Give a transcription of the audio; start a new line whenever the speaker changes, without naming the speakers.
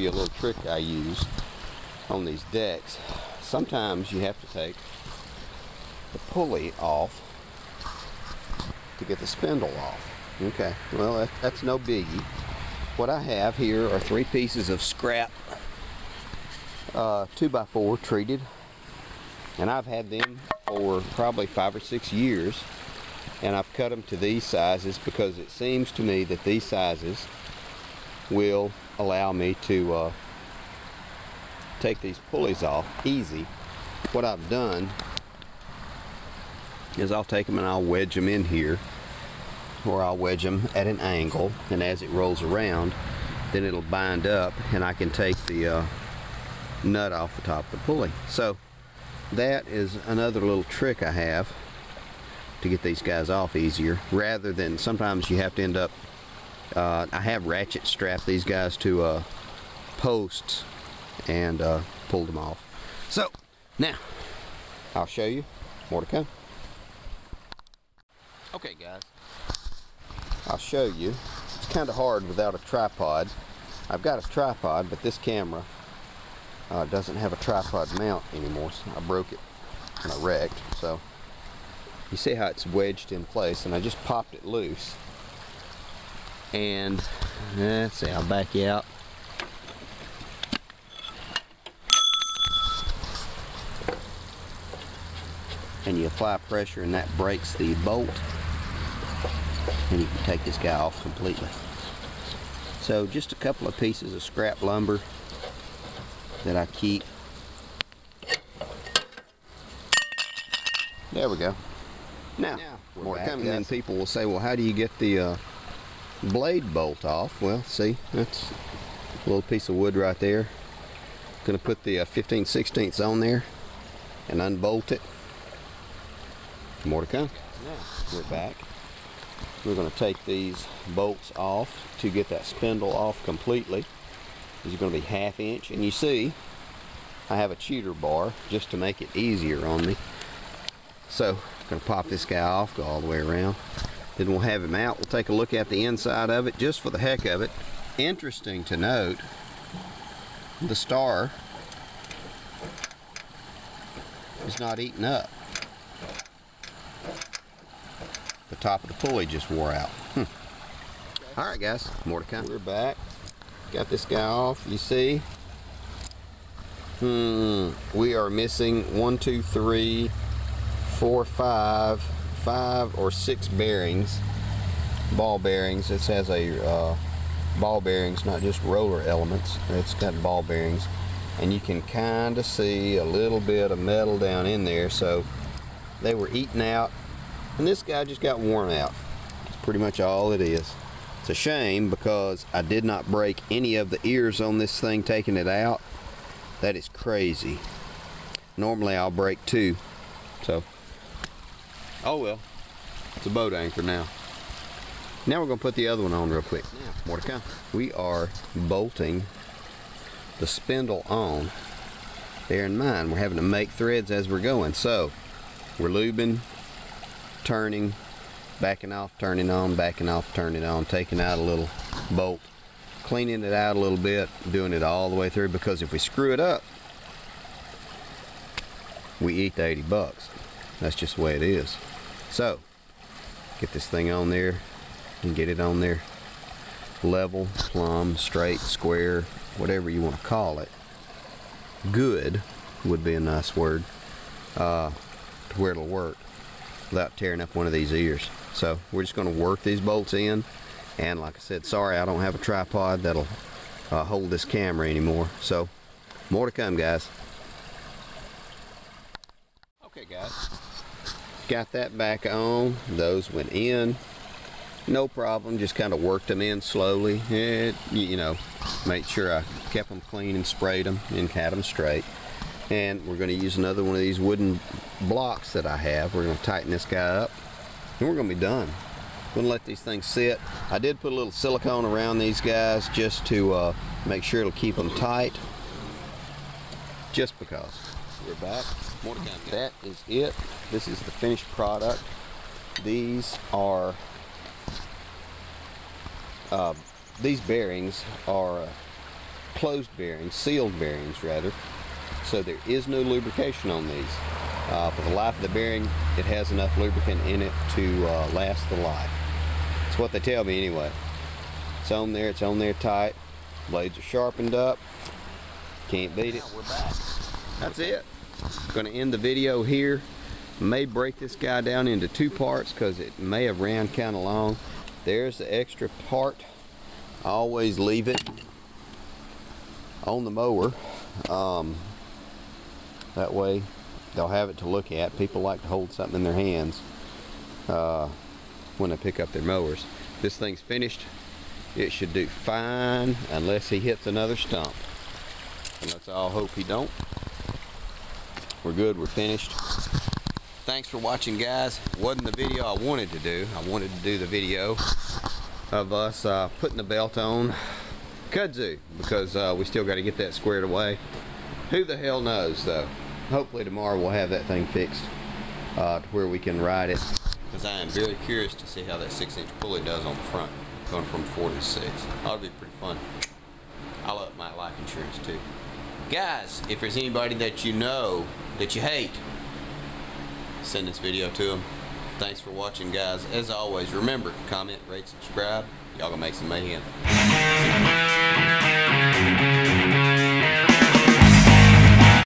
you a little trick I use on these decks. Sometimes you have to take the pulley off to get the spindle off. Okay, well that, that's no biggie. What I have here are three pieces of scrap uh, 2x4 treated and I've had them for probably five or six years and I've cut them to these sizes because it seems to me that these sizes will allow me to uh, take these pulleys off easy. What I've done is I'll take them and I'll wedge them in here or I'll wedge them at an angle and as it rolls around then it'll bind up and I can take the uh, nut off the top of the pulley. So that is another little trick I have to get these guys off easier rather than sometimes you have to end up uh, I have ratchet strapped these guys to uh, posts and uh, pulled them off. So now I'll show you more to come. Okay guys, I'll show you. It's kind of hard without a tripod. I've got a tripod, but this camera uh, doesn't have a tripod mount anymore. So I broke it and I wrecked. So you see how it's wedged in place, and I just popped it loose. And let's see, I'll back you out. And you apply pressure, and that breaks the bolt and you can take this guy off completely. So just a couple of pieces of scrap lumber that I keep. There we go. Now, now more coming in, people will say, well, how do you get the uh, blade bolt off? Well, see, that's a little piece of wood right there. Gonna put the uh, 15 16 on there and unbolt it. More to come. Now, we're back. We're going to take these bolts off to get that spindle off completely. These are going to be half inch. And you see, I have a cheater bar just to make it easier on me. So, I'm going to pop this guy off, go all the way around. Then we'll have him out. We'll take a look at the inside of it just for the heck of it. Interesting to note, the star is not eaten up. the top of the pulley just wore out. Hmm. All right, guys, more to come. We're back. Got this guy off, you see? Hmm, we are missing one, two, three, four, five, five or six bearings, ball bearings. This has a uh, ball bearings, not just roller elements. It's got ball bearings. And you can kind of see a little bit of metal down in there. So they were eaten out and this guy just got worn out. That's pretty much all it is. It's a shame because I did not break any of the ears on this thing taking it out. That is crazy. Normally I'll break two. So, oh well. It's a boat anchor now. Now we're to put the other one on real quick. More to come. We are bolting the spindle on. Bear in mind, we're having to make threads as we're going. So, we're lubing turning, backing off, turning on, backing off, turning on, taking out a little bolt, cleaning it out a little bit, doing it all the way through because if we screw it up, we eat the 80 bucks. That's just the way it is. So, get this thing on there and get it on there level, plumb, straight, square, whatever you want to call it. Good would be a nice word uh, to where it'll work without tearing up one of these ears. So we're just going to work these bolts in. And like I said, sorry I don't have a tripod that'll uh, hold this camera anymore. So more to come, guys. Okay, guys. Got that back on. Those went in. No problem. Just kind of worked them in slowly. It, you know, made sure I kept them clean and sprayed them and had them straight and we're going to use another one of these wooden blocks that I have we're going to tighten this guy up and we're going to be done I'm going to let these things sit I did put a little silicone around these guys just to uh, make sure it'll keep them tight just because we're back more to come that is it this is the finished product these are uh, these bearings are closed bearings, sealed bearings rather. So there is no lubrication on these. Uh, for the life of the bearing, it has enough lubricant in it to uh, last the life. It's what they tell me anyway. It's on there, it's on there tight. Blades are sharpened up. Can't beat it.
We're back.
That's it. Gonna end the video here. May break this guy down into two parts because it may have ran kind of long. There's the extra part. I always leave it on the mower. Um, that way they'll have it to look at. People like to hold something in their hands uh, when they pick up their mowers. This thing's finished. It should do fine unless he hits another stump. And let's all hope he don't. We're good, we're finished. Thanks for watching guys. Wasn't the video I wanted to do. I wanted to do the video of us uh, putting the belt on kudzu because uh, we still got to get that squared away. Who the hell knows though. Hopefully tomorrow we'll have that thing fixed uh, to where we can ride it. Because I am very curious to see how that 6 inch pulley does on the front. Going from 4 to 6. That'll be pretty fun. I love my life insurance too. Guys, if there's anybody that you know that you hate, send this video to them. Thanks for watching, guys. As always, remember, comment, rate, subscribe. Y'all gonna make some mayhem.